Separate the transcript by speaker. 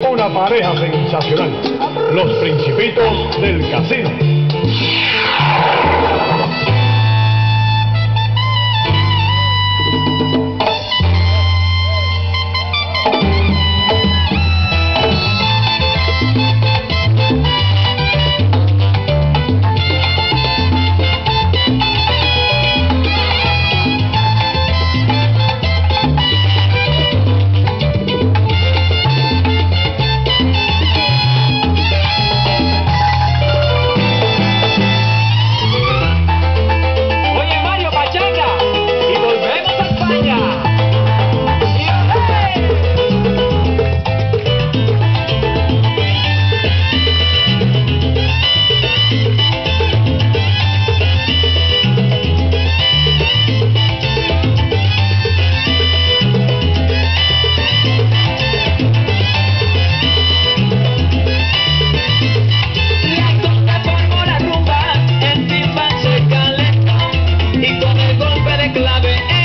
Speaker 1: Una pareja sensacional, los principitos del casino. like love it.